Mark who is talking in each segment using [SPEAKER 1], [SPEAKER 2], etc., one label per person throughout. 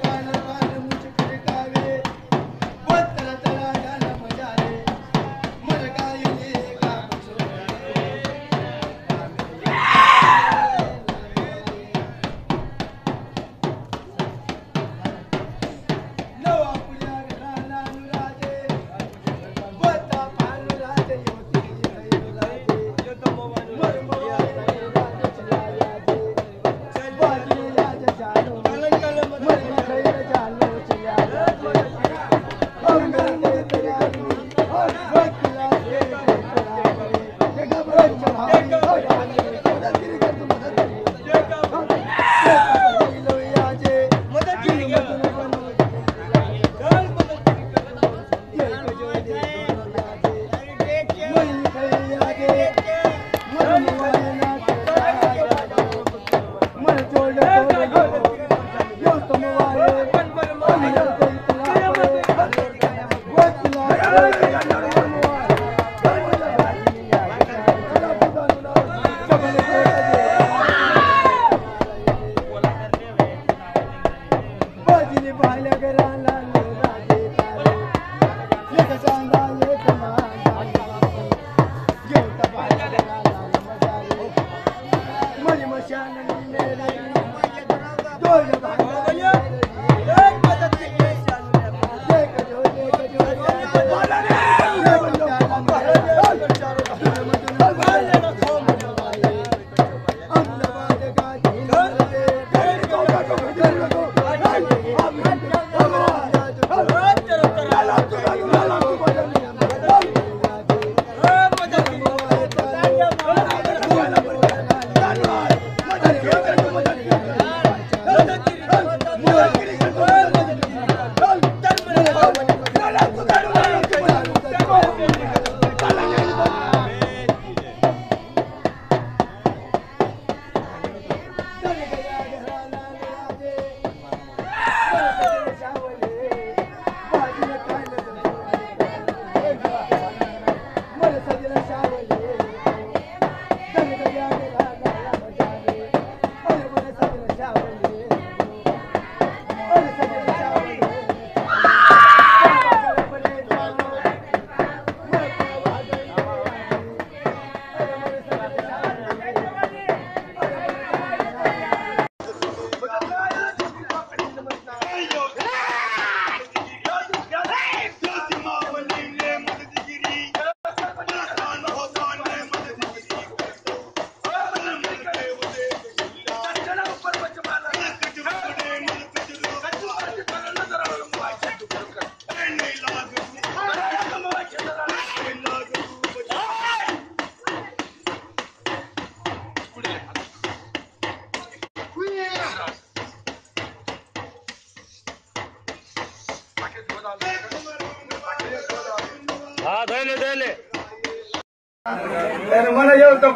[SPEAKER 1] Bye, bye, Bye.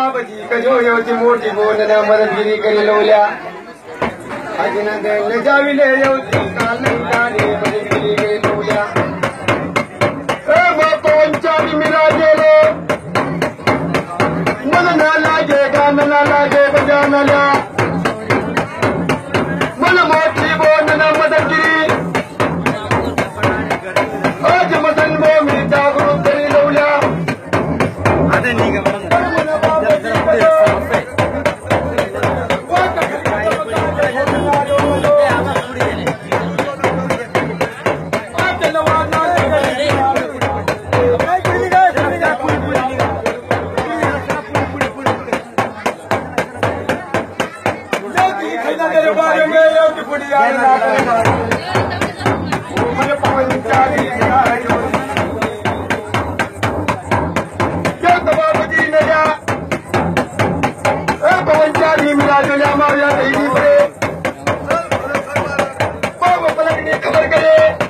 [SPEAKER 2] बाबजी कजो यो जी मोटी बो ननन मर गिरी करी लोल्या अजन जाविले यो जी काल नंदानी मर ए बापन चाबी मिला दे रे लागे गान ना लागे बजा खबर करे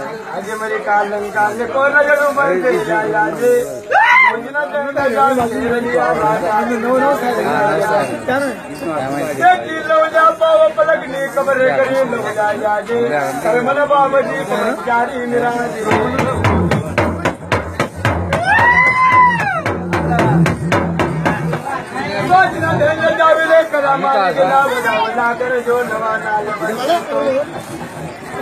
[SPEAKER 2] आज मेरे काल लंकाल ने कौन नज़र ऊपर दे आज मुंजना जनता जान नो नो एक लो जा पाव पलक ने कब्र करे लो जा आज करमल बाबा जी प्यारी मेरा जी जावे करा मारे गिला बजा बजा कर जो नवा नाल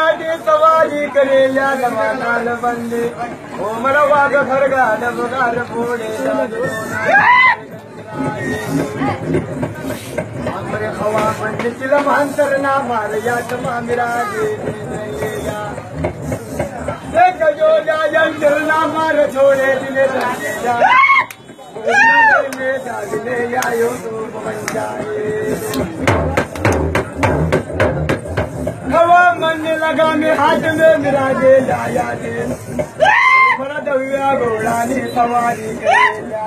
[SPEAKER 2] लाटे सवारी करेला जमाना बंदे उमर वाग फरगा लबगार बोले हमरे हवा बंद चिलम अंतर ना मार या तमा मेरा दे देख जो जा अंतर ना मार छोड़े दिले में डालने आयो तो बन जाए हवा मन लगा में हाथ में मिला दे लाया दे बड़ा घोड़ा ने सवारी करे जा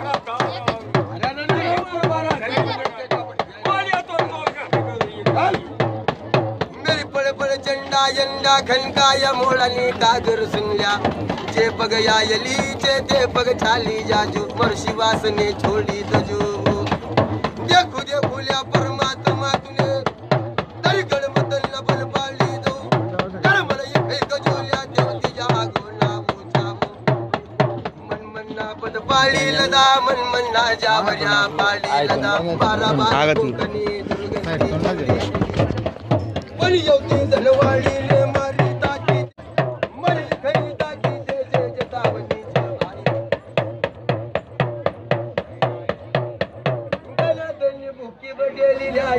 [SPEAKER 3] पळ चंडा यंडा खनकाया मोळानी कागर सुनल्या। जे पग यायलीचे ते पग छाली जाजू वर्षी वासने छोडी तजू देखू दे फुल्या परमात्मा तुने तरी गड बदल बल पाळली दो। कर मला एक गजोल्या देवती जा गोना बोचामो मन मन्ना पद पाळी लदा मन मन्ना जावऱ्या पाळी लदा बारा बारा कोकणी दुर्गती।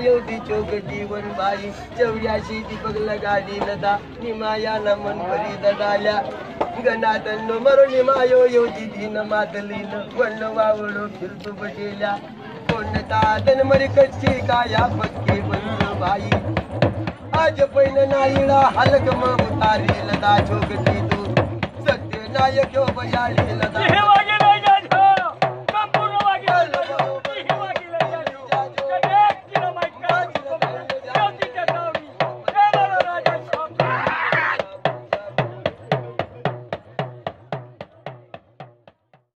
[SPEAKER 3] येवती चौकटी वन बाई. चौऱ्याशी दीपक लगाडी लदा निमाया नमन परी ददाल्या. गणातन मरो निमायो येवती दिन मातलीन वल्ल वावळो फिरतो बटेल्या कोणता तन मरी कच्ची काया पक्के बन बाई. आज पैन नाईड़ा हलक मां उतारे लदा जो गटी सत्य नायक जो बयाली लदा